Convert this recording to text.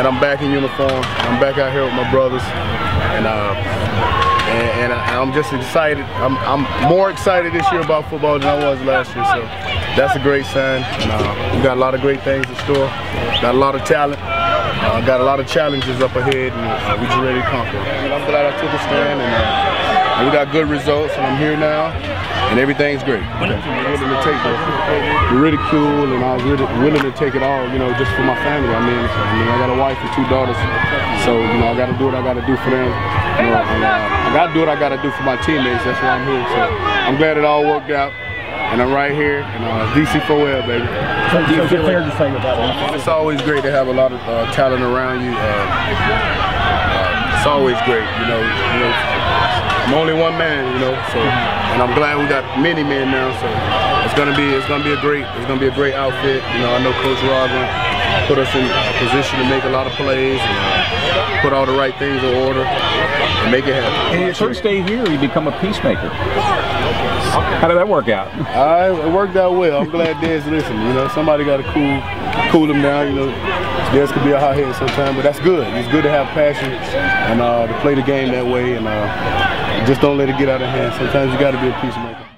and I'm back in uniform. I'm back out here with my brothers, and uh, and, and I'm just excited. I'm, I'm more excited this year about football than I was last year. So that's a great sign. And, uh, we got a lot of great things in store. Got a lot of talent. Uh, got a lot of challenges up ahead, and uh, we just ready to conquer. And I'm glad I took a stand, and, uh, and we got good results, and I'm here now, and everything's great. Okay. I'm willing to take the, the ridicule, and I was really willing to take it all, you know, just for my family. I mean, I mean, I got a wife and two daughters, so you know, I got to do what I got to do for them. You know, and, uh, I got to do what I got to do for my teammates. That's why I'm here. So I'm glad it all worked out and I'm right here in uh, DC4L, baby. So, so it's fair to say about that. It's always great to have a lot of uh, talent around you. Uh, uh, it's always great, you know. You know, I'm only one man, you know. So, and I'm glad we got many men now. So, it's gonna be it's gonna be a great it's gonna be a great outfit. You know, I know Coach Rod put us in a position to make a lot of plays and uh, put all the right things in order and make it happen. And your first day here, you become a peacemaker. How did that work out? Uh, it worked out well. I'm glad Dez listened. You know, somebody got to cool cool him down. You know, Dez could be a hothead sometimes, but that's good. It's good to have passion and uh, to play the game that way and uh, just don't let it get out of hand. Sometimes you got to be a peacemaker.